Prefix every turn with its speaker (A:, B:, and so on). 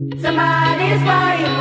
A: Somebody's crying.